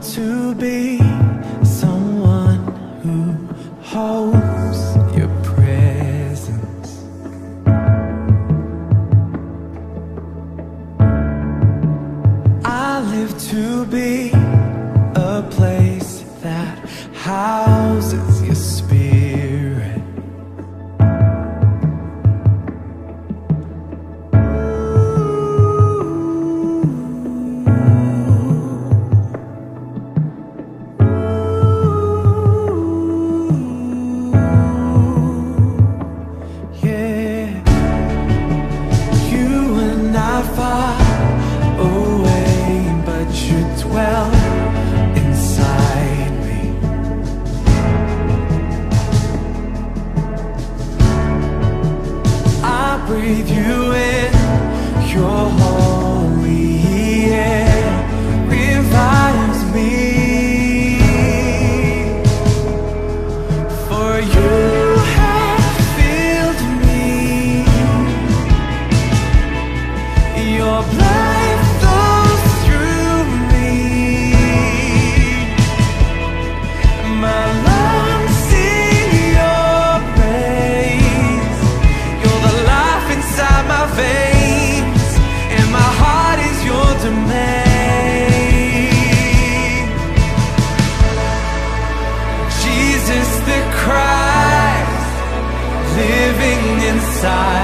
to be someone who holds your presence. I live to be with you. inside